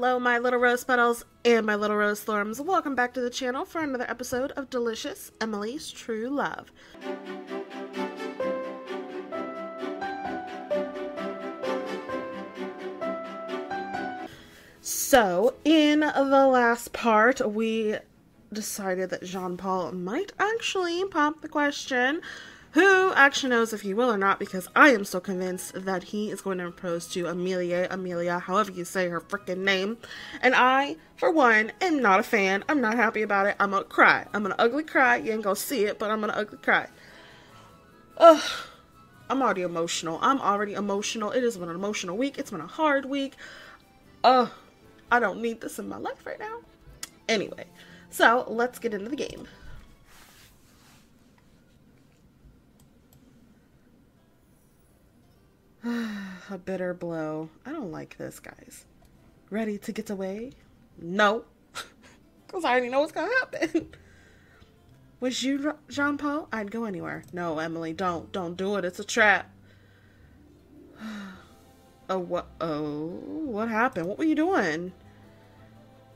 Hello, my little rose petals and my little rose thorns. Welcome back to the channel for another episode of Delicious Emily's True Love. So, in the last part, we decided that Jean Paul might actually pop the question who actually knows if he will or not because I am so convinced that he is going to propose to Amelia, Amelia, however you say her freaking name. And I, for one, am not a fan. I'm not happy about it. I'm gonna cry. I'm gonna ugly cry. You ain't gonna see it, but I'm gonna ugly cry. Ugh. I'm already emotional. I'm already emotional. It has been an emotional week. It's been a hard week. Ugh. I don't need this in my life right now. Anyway, so let's get into the game. a bitter blow. I don't like this, guys. Ready to get away? No. Because I already know what's going to happen. Was you Jean Paul? I'd go anywhere. No, Emily, don't. Don't do it. It's a trap. oh, what? Oh, what happened? What were you doing?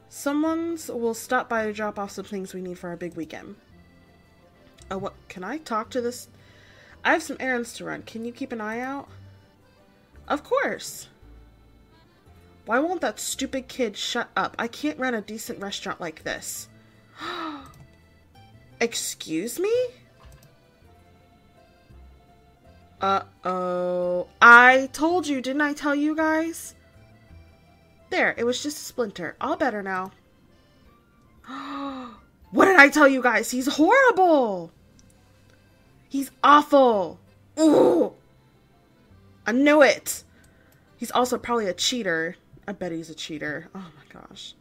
Someone's will stop by to drop off some things we need for our big weekend. Oh, what? Can I talk to this? I have some errands to run. Can you keep an eye out? Of course. Why won't that stupid kid shut up? I can't run a decent restaurant like this. Excuse me? Uh-oh. I told you, didn't I tell you guys? There, it was just a splinter. All better now. what did I tell you guys? He's horrible. He's awful. Ooh. I knew it. He's also probably a cheater. I bet he's a cheater. Oh my gosh.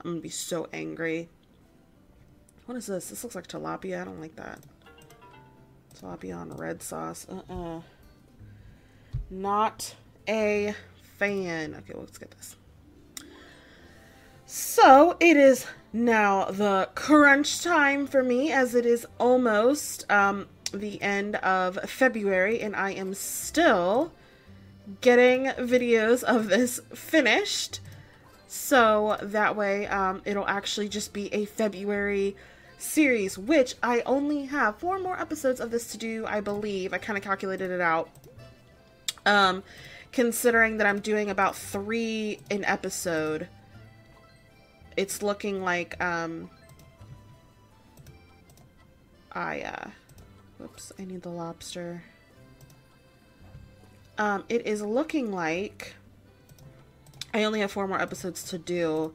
I'm gonna be so angry. What is this? This looks like tilapia. I don't like that. Tilapia on red sauce. Uh-uh. Not a fan. Okay, let's get this. So, it is now the crunch time for me as it is almost um, the end of February and I am still getting videos of this finished. So that way um, it'll actually just be a February series, which I only have four more episodes of this to do, I believe. I kind of calculated it out. Um, considering that I'm doing about three an episode, it's looking like um, I uh, Whoops, I need the lobster. Um, it is looking like I only have four more episodes to do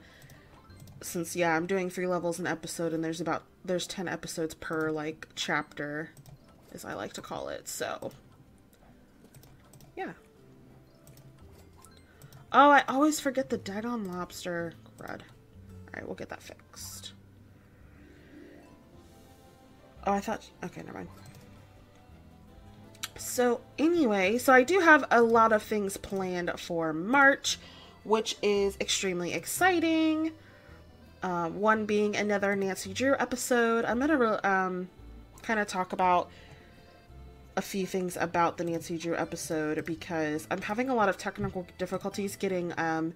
since yeah, I'm doing three levels an episode and there's about there's 10 episodes per like chapter as I like to call it. So yeah. Oh, I always forget the daggone lobster. Crud. Alright, we'll get that fixed. Oh, I thought... Okay, never mind. So anyway, so I do have a lot of things planned for March, which is extremely exciting. Um, one being another Nancy Drew episode. I'm gonna um, kind of talk about a few things about the Nancy Drew episode because I'm having a lot of technical difficulties getting um,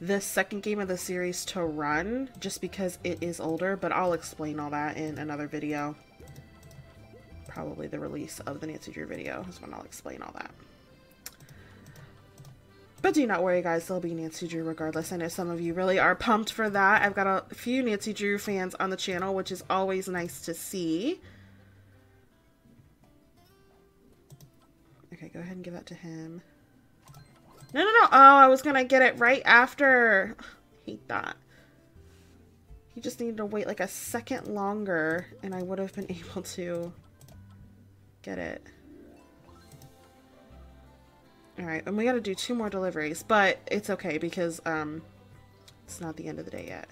this second game of the series to run just because it is older, but I'll explain all that in another video probably the release of the Nancy Drew video is when I'll explain all that. But do not worry, guys. There'll be Nancy Drew regardless. I know some of you really are pumped for that. I've got a few Nancy Drew fans on the channel, which is always nice to see. Okay, go ahead and give that to him. No, no, no. Oh, I was going to get it right after. Hate that. He just needed to wait like a second longer, and I would have been able to get it. Alright, and we gotta do two more deliveries, but it's okay because um, it's not the end of the day yet.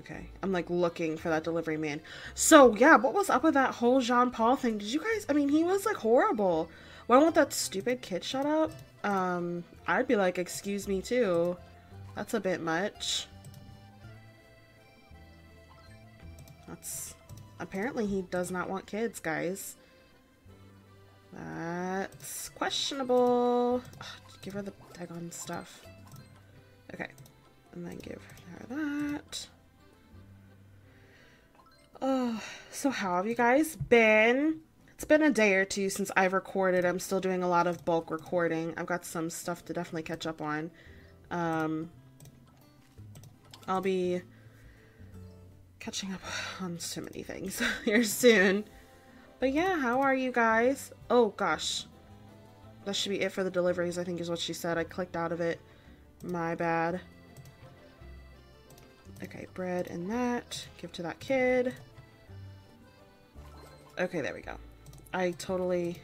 Okay, I'm like looking for that delivery man. So yeah, what was up with that whole Jean Paul thing? Did you guys, I mean, he was like horrible. Why won't that stupid kid shut up? Um, I'd be like, excuse me too. That's a bit much. That's apparently he does not want kids, guys. That's questionable. Ugh, give her the daggone stuff. Okay. And then give her that. Oh, so how have you guys been? It's been a day or two since I've recorded. I'm still doing a lot of bulk recording. I've got some stuff to definitely catch up on. Um, I'll be catching up on so many things here soon. But yeah, how are you guys? Oh gosh. That should be it for the deliveries, I think is what she said. I clicked out of it. My bad. Okay, bread and that. Give to that kid. Okay, there we go. I totally...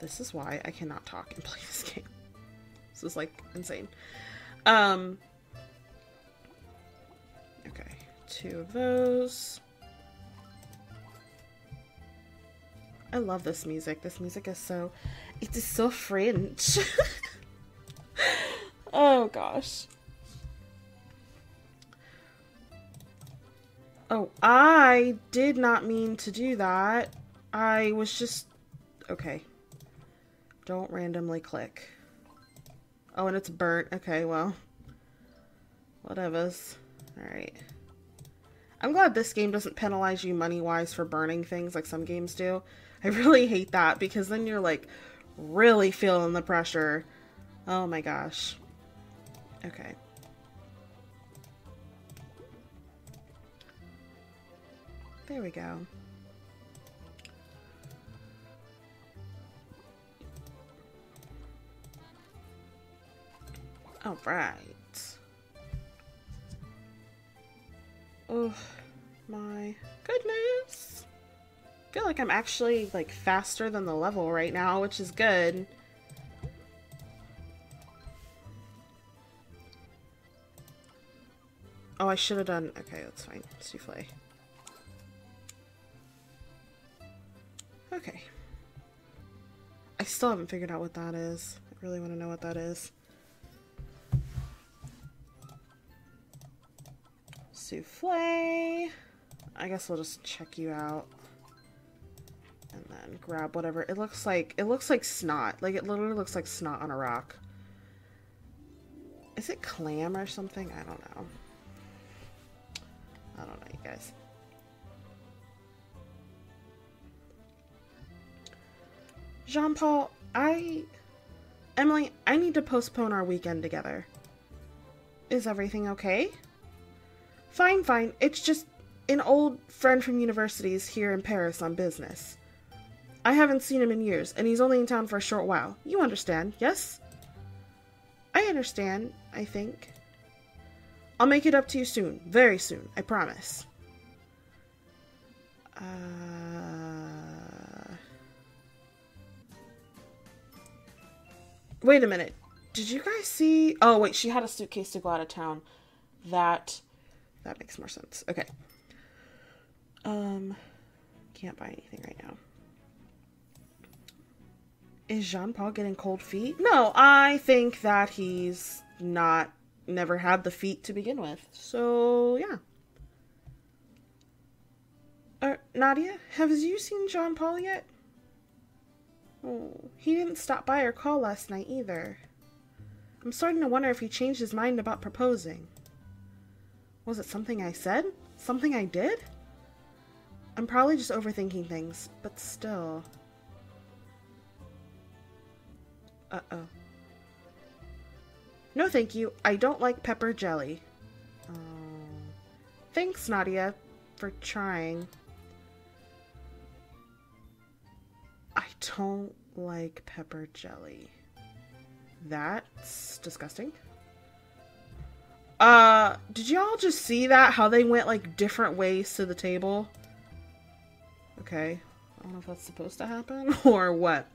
This is why I cannot talk and play this game. This is, like, insane. Um... two of those. I love this music. This music is so... It is so French. oh, gosh. Oh, I did not mean to do that. I was just... Okay. Don't randomly click. Oh, and it's burnt. Okay, well. Whatevers. Alright. I'm glad this game doesn't penalize you money-wise for burning things like some games do. I really hate that because then you're like really feeling the pressure. Oh my gosh. Okay. There we go. All right. Oh my goodness. I feel like I'm actually like faster than the level right now, which is good. Oh, I should have done... Okay, that's fine. Souffle. Okay. I still haven't figured out what that is. I really want to know what that is. Souffle. I guess we'll just check you out. And then grab whatever. It looks like, it looks like snot. Like, it literally looks like snot on a rock. Is it clam or something? I don't know. I don't know, you guys. Jean Paul, I. Emily, I need to postpone our weekend together. Is everything okay? Fine, fine. It's just an old friend from universities here in Paris on business. I haven't seen him in years, and he's only in town for a short while. You understand, yes? I understand, I think. I'll make it up to you soon. Very soon. I promise. Uh... Wait a minute. Did you guys see... Oh, wait. She had a suitcase to go out of town. That... That makes more sense. Okay. Um... Can't buy anything right now. Is Jean Paul getting cold feet? No, I think that he's not never had the feet to begin with. So, yeah. Uh, Nadia, have you seen Jean Paul yet? Oh, he didn't stop by or call last night either. I'm starting to wonder if he changed his mind about proposing. Was it something I said? Something I did? I'm probably just overthinking things, but still. Uh-oh. No thank you, I don't like pepper jelly. Oh. Thanks, Nadia, for trying. I don't like pepper jelly. That's disgusting. Uh, did y'all just see that? How they went like different ways to the table? Okay. I don't know if that's supposed to happen or what.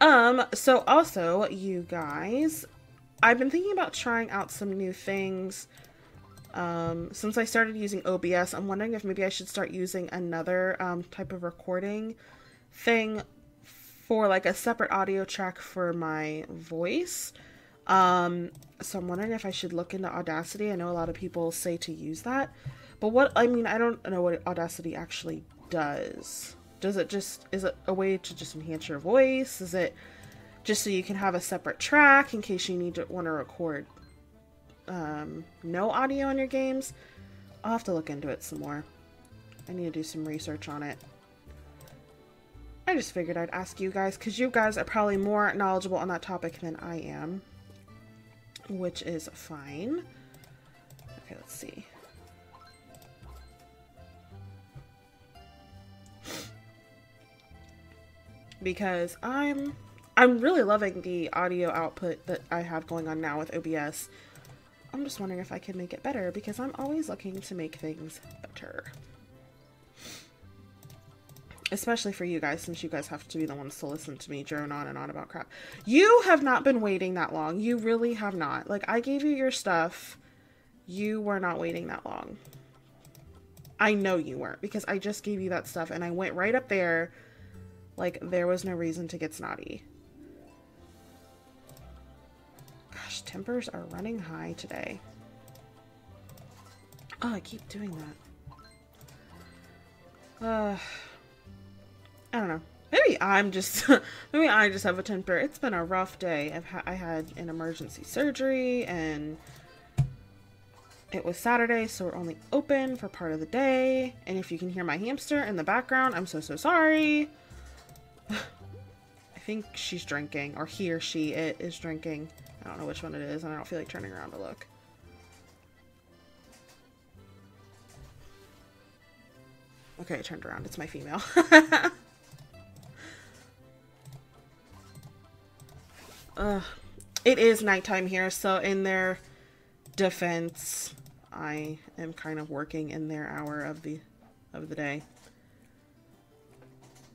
Um, so also, you guys, I've been thinking about trying out some new things. Um, since I started using OBS, I'm wondering if maybe I should start using another um, type of recording thing for like a separate audio track for my voice. Um, so I'm wondering if I should look into Audacity. I know a lot of people say to use that, But what, I mean, I don't know what Audacity actually does. Does it just, is it a way to just enhance your voice? Is it just so you can have a separate track in case you need to want to record um, no audio on your games? I'll have to look into it some more. I need to do some research on it. I just figured I'd ask you guys because you guys are probably more knowledgeable on that topic than I am, which is fine. Okay, let's see. Because I'm I'm really loving the audio output that I have going on now with OBS. I'm just wondering if I can make it better because I'm always looking to make things better. Especially for you guys, since you guys have to be the ones to listen to me drone on and on about crap. You have not been waiting that long. You really have not. Like, I gave you your stuff. You were not waiting that long. I know you weren't because I just gave you that stuff and I went right up there. Like, there was no reason to get snotty. Gosh, tempers are running high today. Oh, I keep doing that. Uh, I don't know. Maybe I'm just, maybe I just have a temper. It's been a rough day. I've ha I had an emergency surgery and it was Saturday, so we're only open for part of the day. And if you can hear my hamster in the background, I'm so, so sorry. I think she's drinking, or he or she, it is drinking. I don't know which one it is, and I don't feel like turning around to look. Okay, I turned around. It's my female. it is nighttime here, so in their defense, I am kind of working in their hour of the of the day.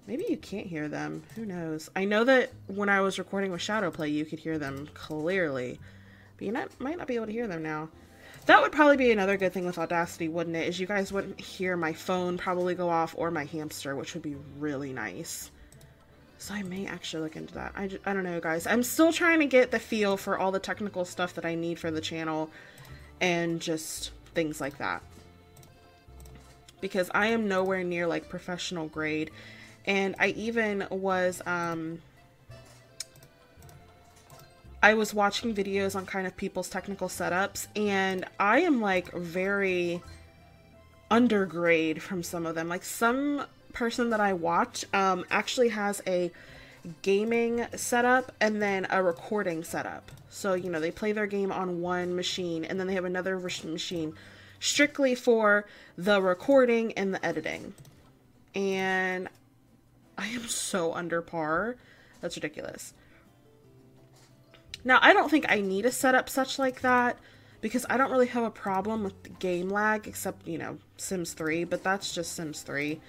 Maybe you can't hear them. Who knows? I know that when I was recording with Shadowplay, you could hear them clearly, but you not, might not be able to hear them now. That would probably be another good thing with Audacity, wouldn't it? Is you guys wouldn't hear my phone probably go off or my hamster, which would be really nice. So I may actually look into that. I, just, I don't know, guys. I'm still trying to get the feel for all the technical stuff that I need for the channel and just things like that. Because I am nowhere near like professional grade and I even was um I was watching videos on kind of people's technical setups and I am like very undergrade from some of them. Like some person that I watch um actually has a gaming setup and then a recording setup. So, you know, they play their game on one machine and then they have another machine strictly for the recording and the editing. And I am so under par. That's ridiculous. Now, I don't think I need a setup such like that because I don't really have a problem with game lag except, you know, Sims 3, but that's just Sims 3.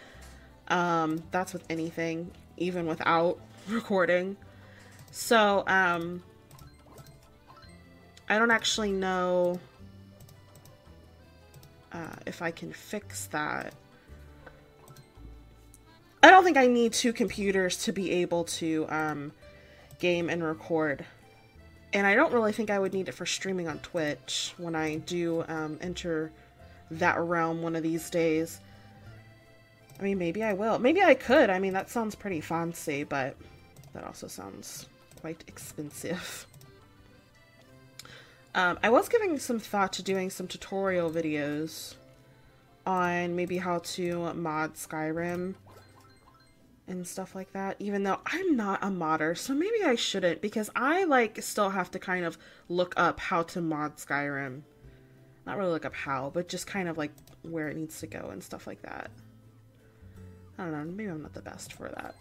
Um, that's with anything, even without recording. So, um, I don't actually know uh, if I can fix that I don't think I need two computers to be able to um, game and record. And I don't really think I would need it for streaming on Twitch when I do um, enter that realm one of these days. I mean, maybe I will. Maybe I could. I mean, that sounds pretty fancy, but that also sounds quite expensive. Um, I was giving some thought to doing some tutorial videos on maybe how to mod Skyrim and stuff like that even though i'm not a modder so maybe i shouldn't because i like still have to kind of look up how to mod skyrim not really look up how but just kind of like where it needs to go and stuff like that i don't know maybe i'm not the best for that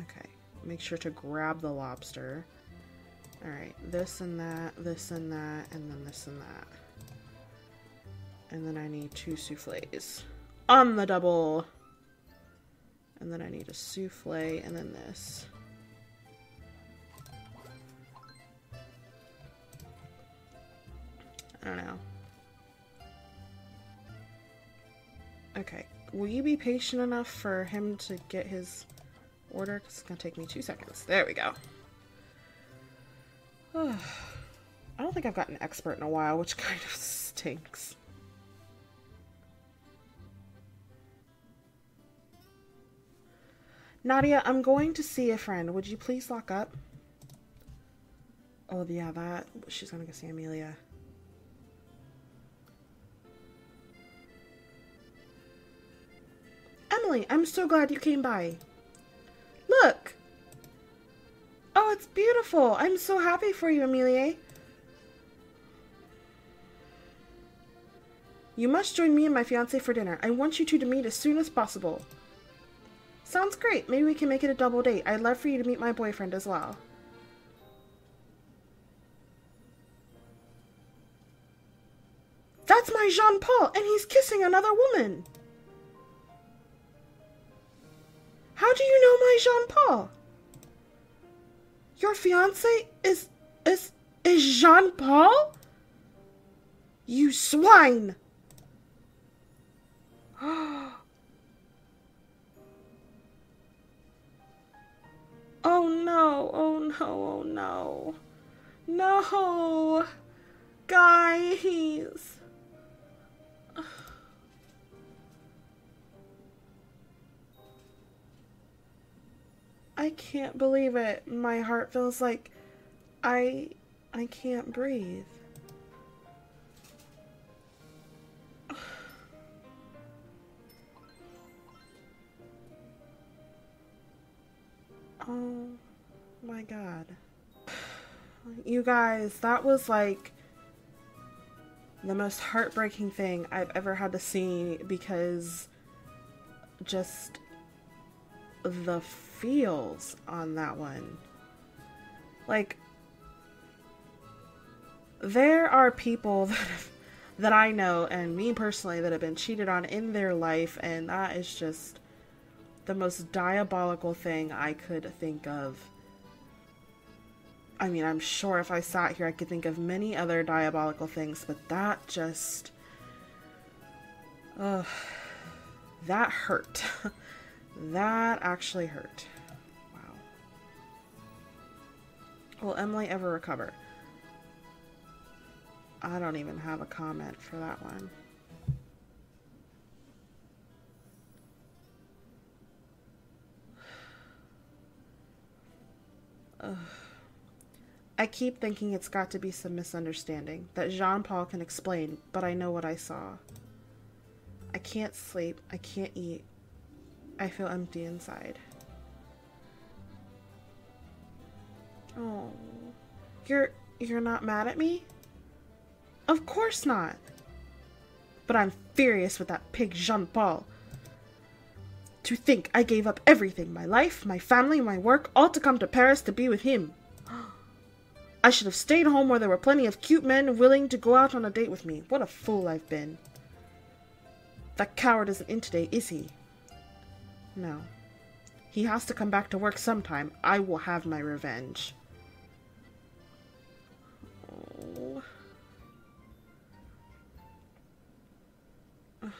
okay make sure to grab the lobster all right this and that this and that and then this and that and then I need two souffles on the double. And then I need a souffle and then this. I don't know. Okay. Will you be patient enough for him to get his order? Because it's going to take me two seconds. There we go. I don't think I've gotten an expert in a while, which kind of stinks. Nadia, I'm going to see a friend. Would you please lock up? Oh, yeah, that. She's going to go see Amelia. I'm so glad you came by. Look! Oh, it's beautiful. I'm so happy for you, Amelia. You must join me and my fiance for dinner. I want you two to meet as soon as possible. Sounds great. Maybe we can make it a double date. I'd love for you to meet my boyfriend as well. That's my Jean Paul, and he's kissing another woman. How do you know my Jean Paul? Your fiance is is is Jean Paul? You swine! Oh no, oh no, oh no. No! Guys! I can't believe it. My heart feels like I I can't breathe. Oh my god. You guys, that was like the most heartbreaking thing I've ever had to see because just the feels on that one. Like, there are people that have, that I know and me personally that have been cheated on in their life, and that is just the most diabolical thing I could think of. I mean, I'm sure if I sat here, I could think of many other diabolical things, but that just. Ugh. That hurt. that actually hurt. Wow. Will Emily ever recover? I don't even have a comment for that one. Ugh. I keep thinking it's got to be some misunderstanding that Jean Paul can explain, but I know what I saw. I can't sleep. I can't eat. I feel empty inside. Oh. You're you're not mad at me? Of course not. But I'm furious with that pig Jean Paul. To think I gave up everything my life, my family, my work, all to come to Paris to be with him. I should have stayed home where there were plenty of cute men willing to go out on a date with me. What a fool I've been. That coward isn't in today, is he? No. He has to come back to work sometime. I will have my revenge. Oh. oh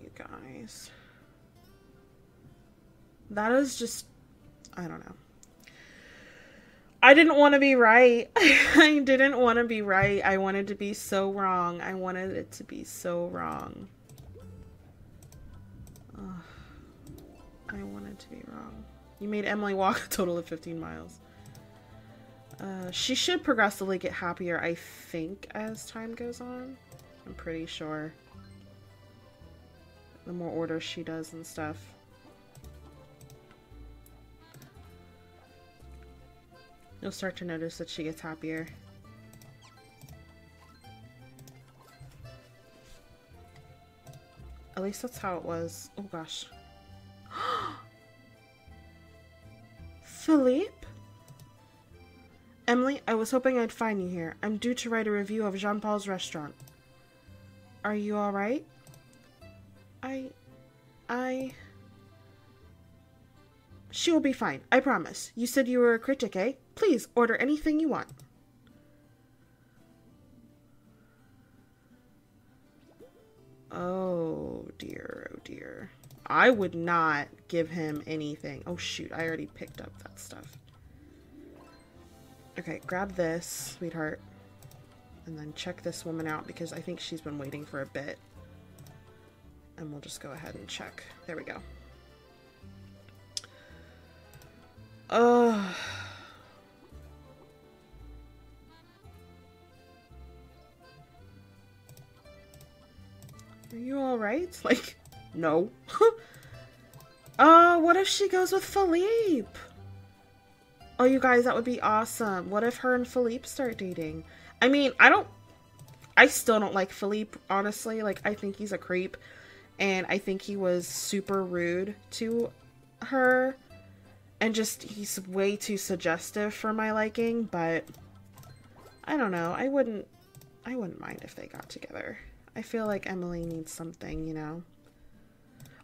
you guys. That is just, I don't know. I didn't want to be right. I didn't want to be right. I wanted to be so wrong. I wanted it to be so wrong. Ugh. I wanted to be wrong. You made Emily walk a total of 15 miles. Uh, she should progressively get happier, I think, as time goes on. I'm pretty sure the more orders she does and stuff. You'll start to notice that she gets happier. At least that's how it was. Oh gosh. Philippe? Emily, I was hoping I'd find you here. I'm due to write a review of Jean Paul's restaurant. Are you alright? I... I... She will be fine, I promise. You said you were a critic, eh? Please, order anything you want. Oh dear, oh dear. I would not give him anything. Oh shoot, I already picked up that stuff. Okay, grab this, sweetheart. And then check this woman out because I think she's been waiting for a bit. And we'll just go ahead and check. There we go. Uh Are you alright? Like, no. uh, what if she goes with Philippe? Oh, you guys, that would be awesome. What if her and Philippe start dating? I mean, I don't... I still don't like Philippe, honestly. Like, I think he's a creep. And I think he was super rude to her. And just, he's way too suggestive for my liking. But, I don't know. I wouldn't... I wouldn't mind if they got together. I feel like Emily needs something, you know?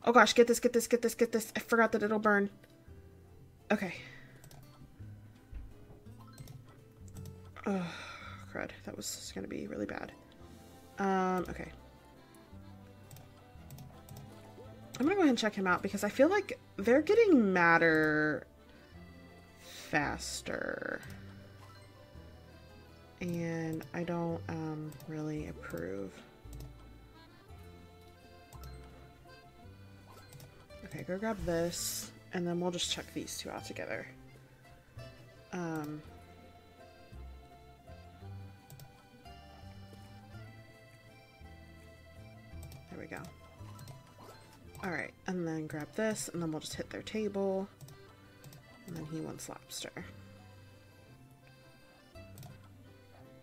Oh gosh, get this, get this, get this, get this. I forgot that it'll burn. Okay. Oh, crud. That was going to be really bad. Um, okay. I'm going to go ahead and check him out because I feel like they're getting madder faster. And I don't um, really approve. Okay, go grab this, and then we'll just check these two out together. Um, there we go. Alright, and then grab this, and then we'll just hit their table. And then he wants lobster.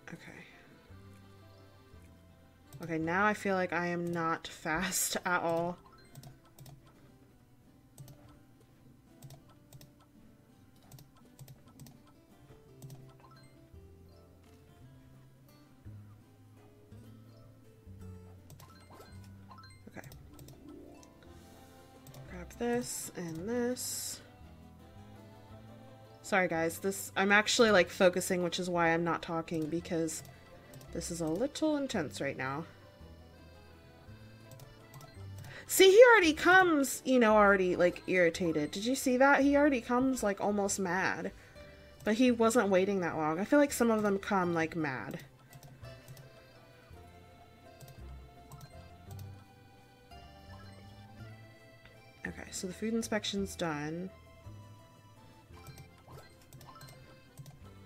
Okay. Okay, now I feel like I am not fast at all. This and this. Sorry guys, this I'm actually like focusing, which is why I'm not talking because this is a little intense right now. See, he already comes, you know, already like irritated. Did you see that? He already comes like almost mad. But he wasn't waiting that long. I feel like some of them come like mad. So the food inspection's done.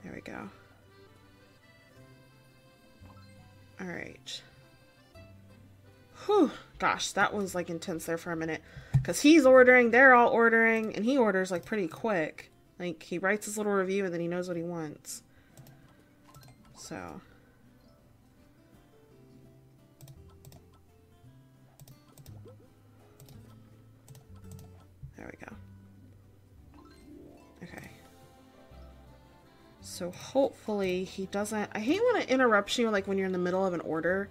There we go. Alright. Whew. Gosh, that was like intense there for a minute. Because he's ordering, they're all ordering, and he orders like pretty quick. Like, he writes his little review and then he knows what he wants. So. So hopefully he doesn't... I hate when it interrupts you like when you're in the middle of an order.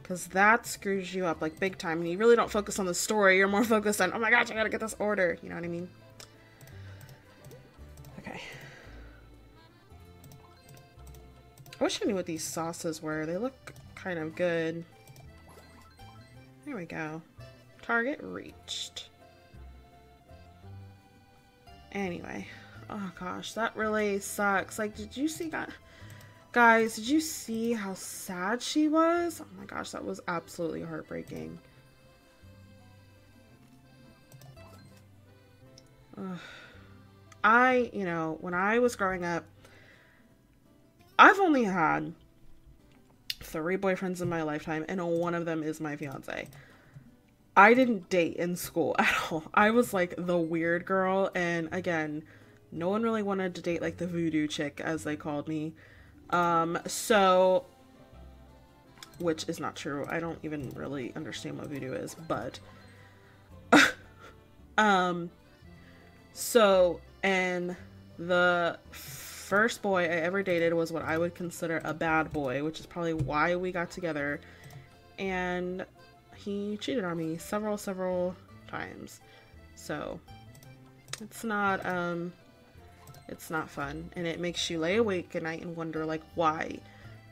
Because that screws you up like big time. And you really don't focus on the story. You're more focused on, oh my gosh, I gotta get this order. You know what I mean? Okay. I wish I knew what these sauces were. They look kind of good. There we go. Target reached. Anyway. Oh gosh, that really sucks. Like, did you see that? Guys, did you see how sad she was? Oh my gosh, that was absolutely heartbreaking. Ugh. I, you know, when I was growing up, I've only had three boyfriends in my lifetime, and one of them is my fiance. I didn't date in school at all. I was like the weird girl, and again, no one really wanted to date like the voodoo chick, as they called me. Um, so, which is not true. I don't even really understand what voodoo is, but, um, so, and the first boy I ever dated was what I would consider a bad boy, which is probably why we got together. And he cheated on me several, several times. So it's not um it's not fun and it makes you lay awake at night and wonder like why.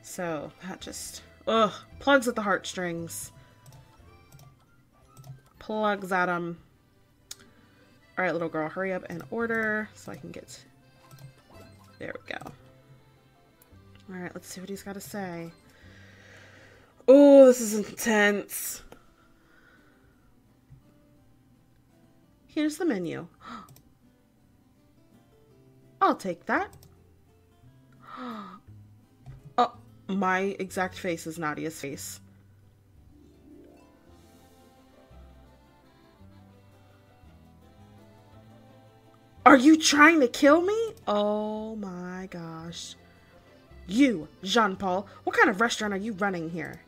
So that just ugh plugs at the heartstrings. Plugs at them. Alright, little girl, hurry up and order so I can get... There we go. Alright, let's see what he's got to say. Oh, this is intense. Here's the menu. I'll take that. Oh, my exact face is Nadia's face. Are you trying to kill me? Oh my gosh. You, Jean Paul, what kind of restaurant are you running here?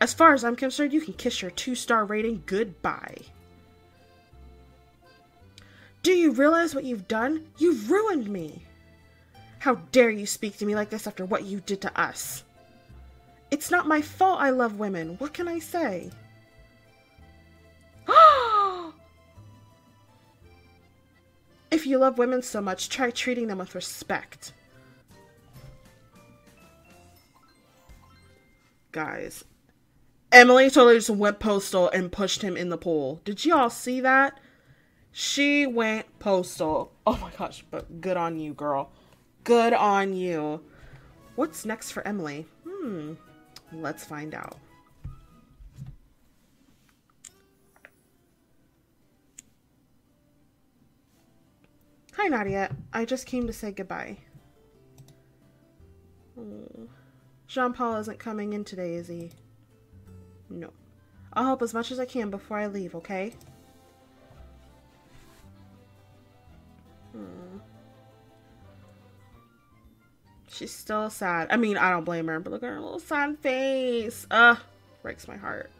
As far as I'm concerned, you can kiss your two star rating goodbye. Do you realize what you've done? You've ruined me. How dare you speak to me like this after what you did to us? It's not my fault I love women. What can I say? if you love women so much, try treating them with respect. Guys, Emily totally just went postal and pushed him in the pool. Did you all see that? She went postal. Oh my gosh, but good on you, girl. Good on you. What's next for Emily? Hmm, let's find out. Hi, Nadia. I just came to say goodbye. Oh. Jean Paul isn't coming in today, is he? No. I'll help as much as I can before I leave, okay? Hmm. She's still sad. I mean, I don't blame her, but look at her little sad face. Ugh, breaks my heart.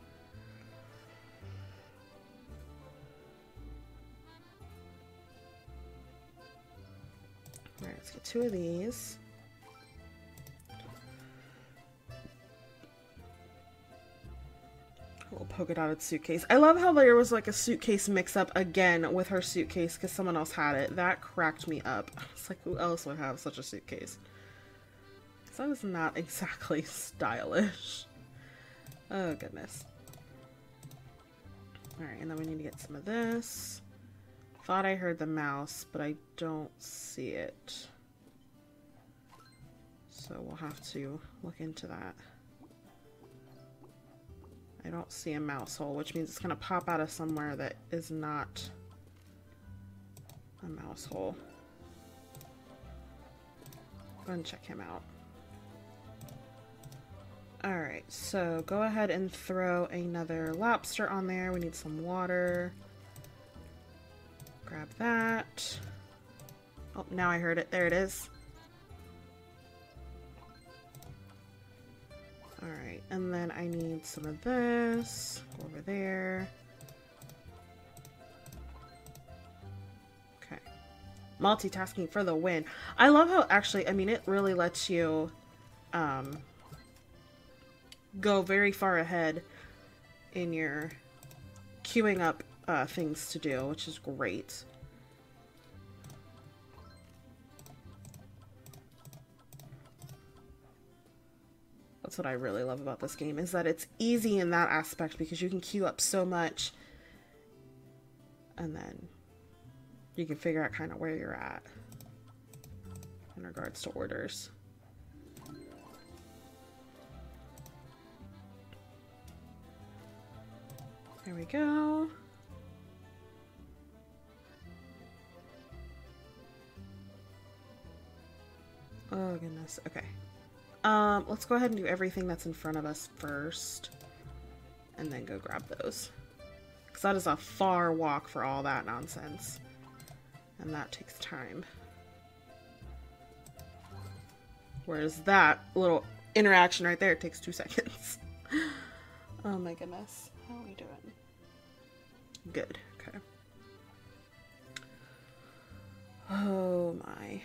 Alright, let's get two of these. Polka dotted suitcase. I love how there was like a suitcase mix up again with her suitcase because someone else had it. That cracked me up. It's like, who else would have such a suitcase? So that was not exactly stylish. Oh, goodness. Alright, and then we need to get some of this. Thought I heard the mouse, but I don't see it. So we'll have to look into that. I don't see a mouse hole, which means it's going to pop out of somewhere that is not a mouse hole. Go and check him out. Alright, so go ahead and throw another lobster on there. We need some water. Grab that. Oh, now I heard it. There it is. Alright, and then I need some of this. Go over there. Okay. Multitasking for the win. I love how actually, I mean, it really lets you um, go very far ahead in your queuing up uh, things to do, which is great. That's what I really love about this game, is that it's easy in that aspect because you can queue up so much and then you can figure out kind of where you're at in regards to orders. There we go. Oh goodness, okay. Um, let's go ahead and do everything that's in front of us first. And then go grab those. Because that is a far walk for all that nonsense. And that takes time. Whereas that little interaction right there takes two seconds. oh my goodness. How are we doing? Good. Okay. Oh my.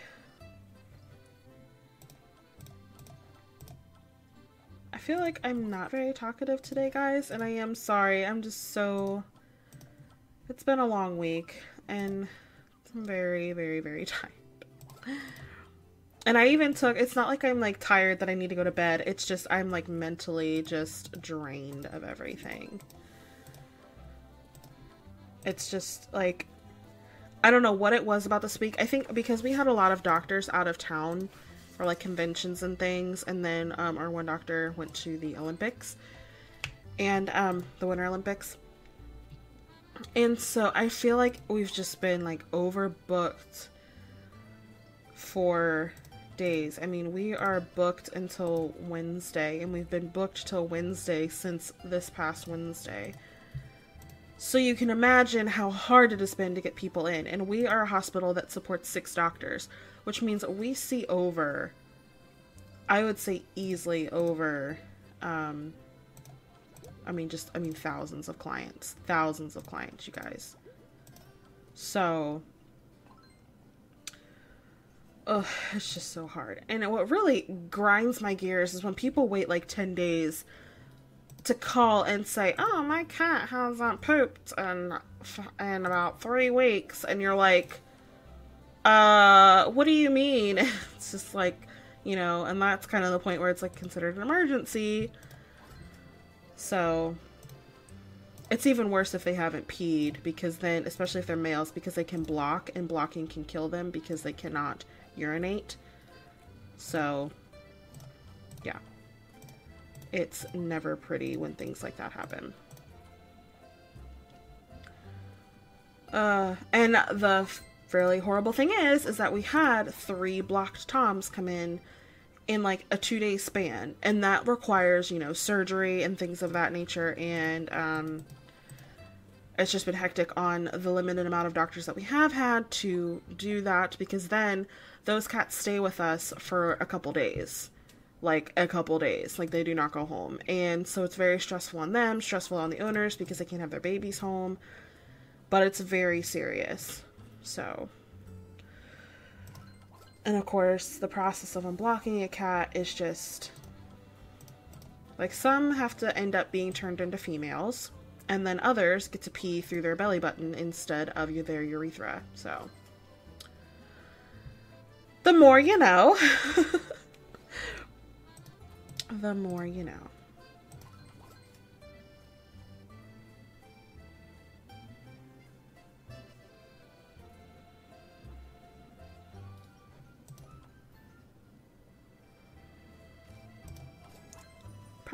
Feel like I'm not very talkative today, guys, and I am sorry. I'm just so... It's been a long week, and I'm very, very, very tired. And I even took, it's not like I'm like tired that I need to go to bed. It's just I'm like mentally just drained of everything. It's just like I don't know what it was about this week. I think because we had a lot of doctors out of town for like conventions and things, and then um, our one doctor went to the Olympics and um, the Winter Olympics. And so I feel like we've just been like overbooked for days. I mean, we are booked until Wednesday, and we've been booked till Wednesday since this past Wednesday. So you can imagine how hard it has been to get people in. And we are a hospital that supports six doctors, which means we see over, I would say easily over, um, I mean, just, I mean, thousands of clients. Thousands of clients, you guys. So, ugh, it's just so hard. And what really grinds my gears is when people wait like 10 days to call and say, "Oh, my cat hasn't pooped in in about three weeks," and you're like, "Uh, what do you mean?" it's just like, you know, and that's kind of the point where it's like considered an emergency. So it's even worse if they haven't peed because then, especially if they're males, because they can block and blocking can kill them because they cannot urinate. So, yeah. It's never pretty when things like that happen. Uh, and the fairly horrible thing is, is that we had three blocked toms come in in like a two day span, and that requires, you know, surgery and things of that nature. And um, it's just been hectic on the limited amount of doctors that we have had to do that because then those cats stay with us for a couple days like a couple days. Like they do not go home. And so it's very stressful on them, stressful on the owners because they can't have their babies home. But it's very serious. So and of course, the process of unblocking a cat is just like some have to end up being turned into females, and then others get to pee through their belly button instead of their urethra. So, the more you know. the more you know.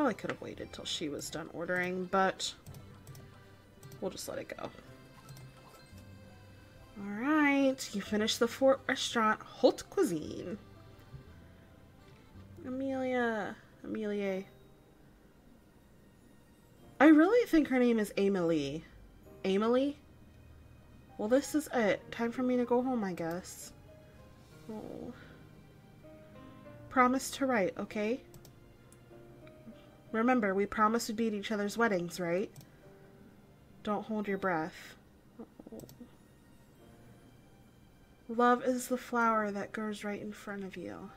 Probably could have waited till she was done ordering, but we'll just let it go. Alright, you finished the Fort Restaurant Haute Cuisine. Amelia. Amelia. I really think her name is Emily. Emily? Well, this is it. Time for me to go home, I guess. Oh. Promise to write, okay? Remember, we promised to be at each other's weddings, right? Don't hold your breath. Love is the flower that grows right in front of you.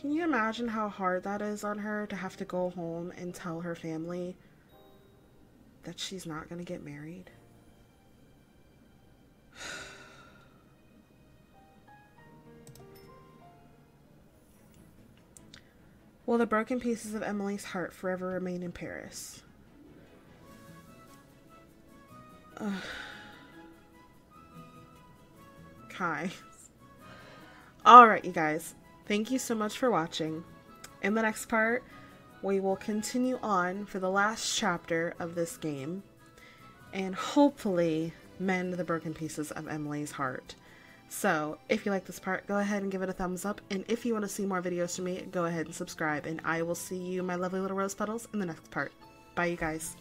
Can you imagine how hard that is on her to have to go home and tell her family that she's not going to get married? Will the broken pieces of Emily's heart forever remain in Paris? Ugh. Kai. Alright, you guys. Thank you so much for watching. In the next part, we will continue on for the last chapter of this game and hopefully mend the broken pieces of Emily's heart. So, if you like this part, go ahead and give it a thumbs up, and if you want to see more videos from me, go ahead and subscribe, and I will see you, my lovely little rose petals, in the next part. Bye, you guys.